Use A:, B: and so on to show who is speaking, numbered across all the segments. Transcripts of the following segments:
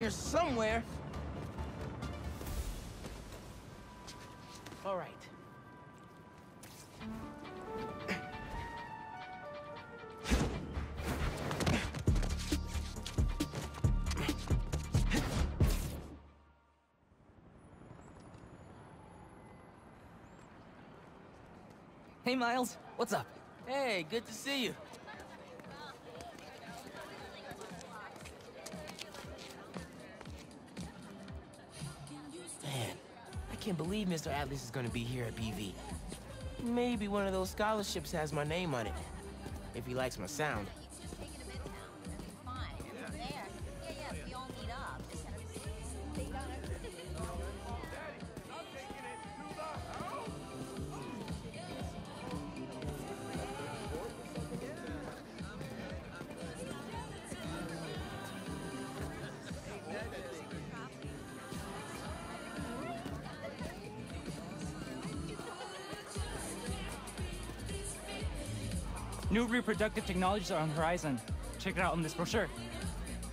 A: here somewhere. All right.
B: Hey, Miles. What's up?
A: Hey, good to see you. Can't believe Mr. Atlas is gonna be here at BV. Maybe one of those scholarships has my name on it. If he likes my sound.
B: New reproductive technologies are on the horizon. Check it out on this brochure.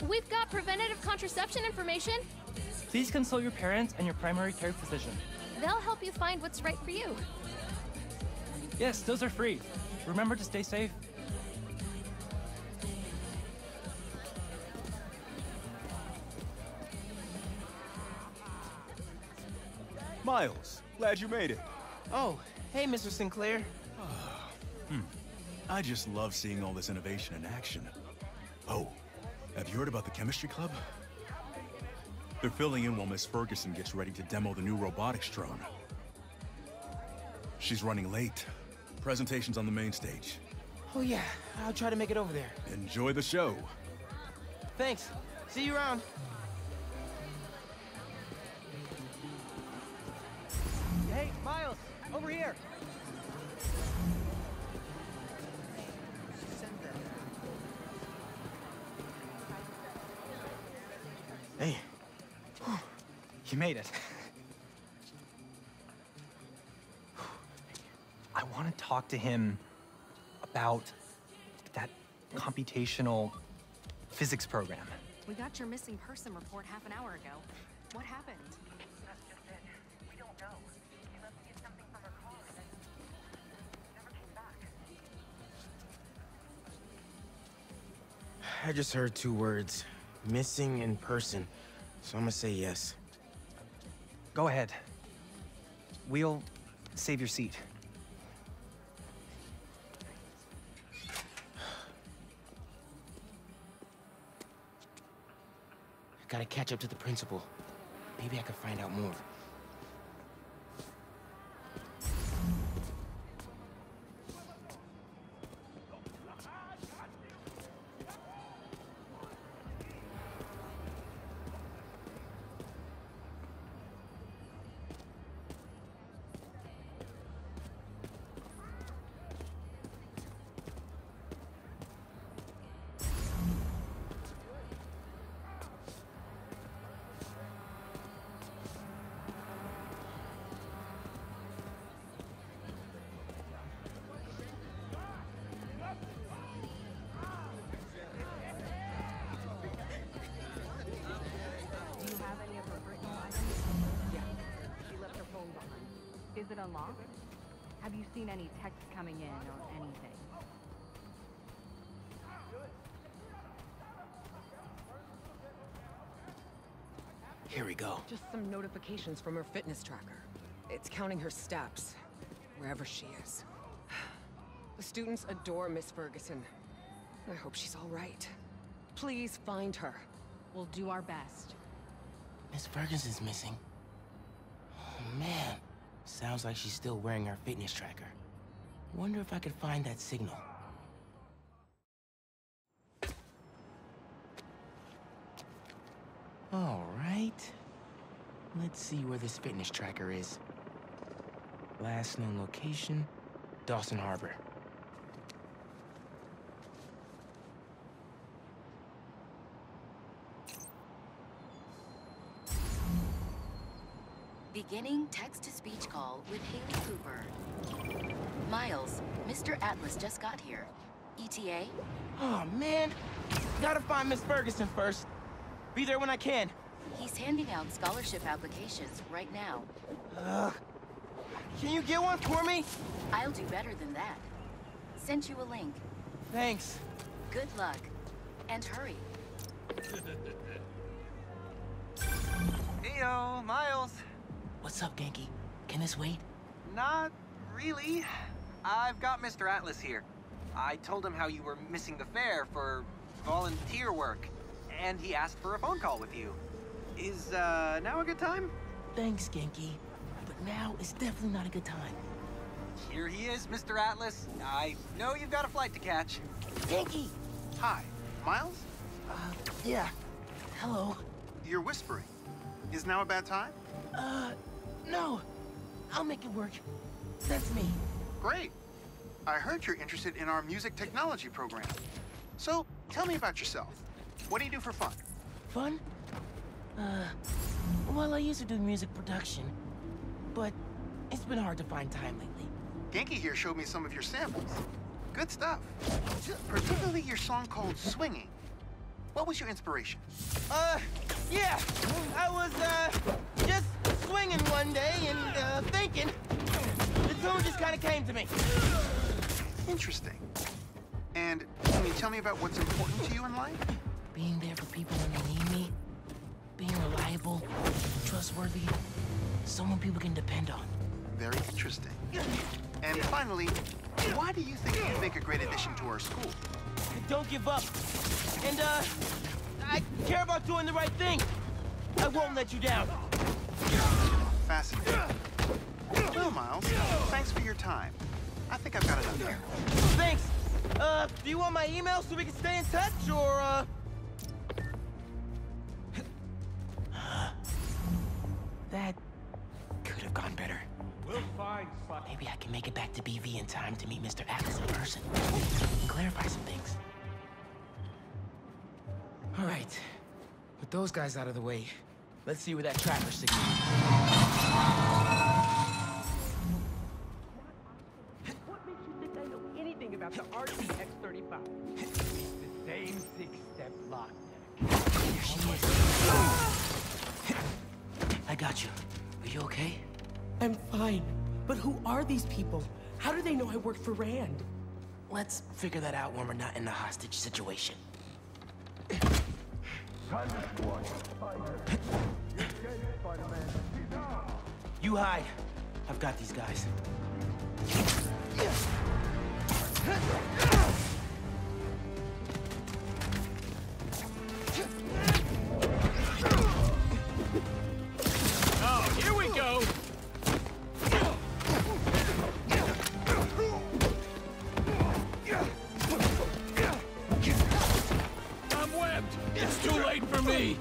C: We've got preventative contraception information.
B: Please consult your parents and your primary care physician.
C: They'll help you find what's right for you.
B: Yes, those are free. Remember to stay safe.
D: Miles, glad you made it.
A: Oh, hey, Mr. Sinclair. Hmm.
D: I just love seeing all this innovation in action. Oh, have you heard about the chemistry club? They're filling in while Miss Ferguson gets ready to demo the new robotics drone. She's running late. Presentation's on the main stage.
A: Oh yeah, I'll try to make it over there.
D: Enjoy the show.
A: Thanks. See you around.
E: Hey, Miles, over here.
A: Hey,
E: You made it. I want to talk to him about that computational physics program.
F: We got your missing person report half an hour ago. What happened? That's just it. We don't know. She left to get something from her car and then never came back.
A: I just heard two words. Missing in person. So I'm gonna say yes.
E: Go ahead. We'll save your seat.
A: Gotta catch up to the principal. Maybe I can find out more.
F: It unlocked? Have you seen any texts coming in or anything?
A: Here we go.
G: Just some notifications from her fitness tracker. It's counting her steps, wherever she is. The students adore Miss Ferguson. I hope she's all right. Please find her.
F: We'll do our best.
A: Miss Ferguson's missing. Oh, man. Sounds like she's still wearing her fitness tracker. Wonder if I could find that signal. All right. Let's see where this fitness tracker is. Last known location, Dawson Harbor.
H: Beginning text-to-speech call with Hailey Cooper. Miles, Mr. Atlas just got here. E ETA?
A: Oh, man. Gotta find Miss Ferguson first. Be there when I can.
H: He's handing out scholarship applications right now.
A: Ugh. Can you get one for me?
H: I'll do better than that. Sent you a link.
A: Thanks.
H: Good luck. And hurry.
A: What's up, Ganke? Can this wait?
E: Not really. I've got Mr. Atlas here. I told him how you were missing the fair for volunteer work, and he asked for a phone call with you. Is, uh, now a good time?
A: Thanks, Ganke. But now is definitely not a good time.
E: Here he is, Mr. Atlas. I know you've got a flight to catch.
A: Ganke!
I: Hi, Miles?
A: Uh, yeah. Hello.
I: You're whispering. Is now a bad time?
A: Uh, no. I'll make it work. That's me.
I: Great. I heard you're interested in our music technology program. So, tell me about yourself. What do you do for fun?
A: Fun? Uh, well, I used to do music production, but it's been hard to find time lately.
I: Ganke here showed me some of your samples. Good stuff. Particularly your song called Swinging. What was your inspiration?
A: Uh, yeah. I was, uh, just swinging one day and, uh, thinking. The tune just kind of came to me.
I: Interesting. And can you tell me about what's important to you in life?
A: Being there for people when they need me. Being reliable, trustworthy, someone people can depend on.
I: Very interesting. And finally, why do you think you'd make a great addition to our school?
A: Don't give up. And, uh, I care about doing the right thing. I won't let you down.
I: Fascinating. Well, Miles, thanks for your time. I think I've got enough here.
A: Thanks. Uh, do you want my email so we can stay in touch, or, uh... that could have gone better.
B: We'll find
A: Maybe I can make it back to BV in time to meet Mr. Atlas in person. And clarify some things. All right. With those guys out of the way, let's see where that tracker signal
J: What makes you think I know anything about the RTX-35? It's the same six-step lock.
A: There she is. I got you. Are you okay?
J: I'm fine. But who are these people? How do they know I work for Rand?
A: Let's figure that out when we're not in a hostage situation. You hide. I've got these guys.
B: Too late for me!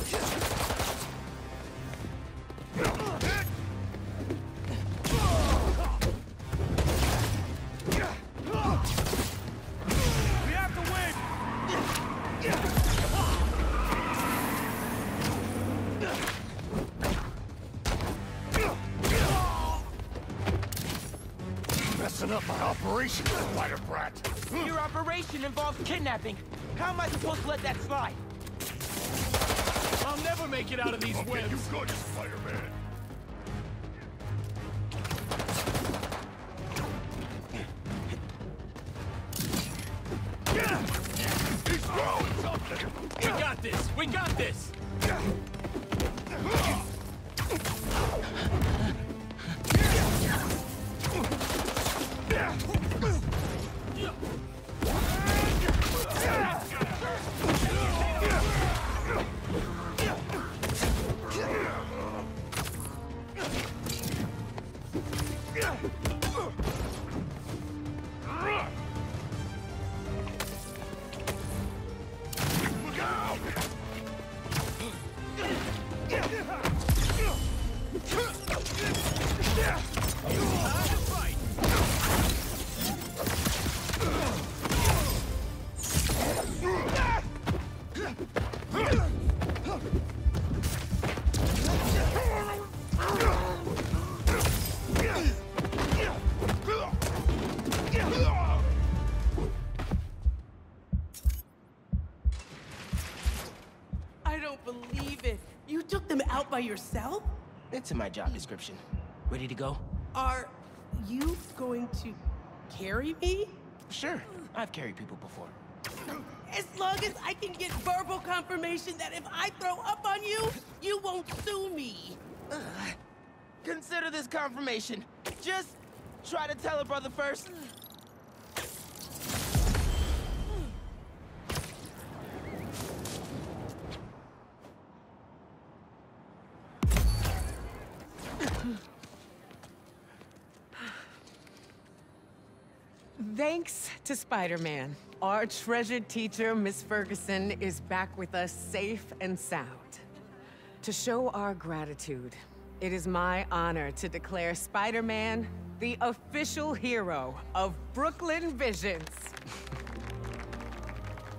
B: We
K: operation, spider brat.
A: Your operation involves kidnapping. How am I supposed to let that slide?
B: I'll never make it out of these
K: Okay,
B: webs!
K: you good, Spider-Man. He's throwing something.
B: We got this! We got this!
K: Out
J: by yourself?
A: It's in my job description. Ready to go?
J: Are you going to carry me?
A: Sure. I've carried people before.
J: As long as I can get verbal confirmation that if I throw up on you, you won't sue me.
A: Ugh. Consider this confirmation. Just try to tell a brother first.
G: Thanks to Spider-Man, our treasured teacher, Miss Ferguson, is back with us safe and sound. To show our gratitude, it is my honor to declare Spider-Man the official hero of Brooklyn Visions.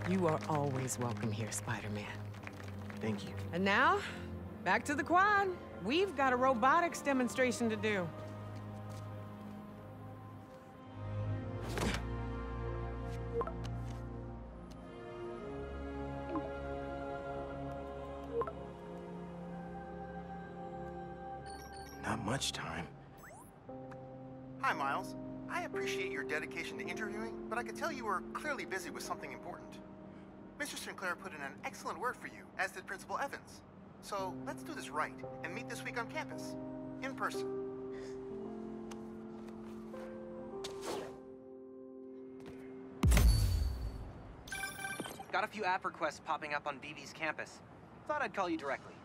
G: you are always welcome here, Spider-Man.
A: Thank you.
G: And now, back to the quad. We've got a robotics demonstration to do.
A: Not much time.
I: Hi, Miles. I appreciate your dedication to interviewing, but I could tell you were clearly busy with something important. Mr. Sinclair put in an excellent word for you, as did Principal Evans. So let's do this right and meet this week on campus, in person.
E: Got a few app requests popping up on BV's campus. Thought I'd call you directly.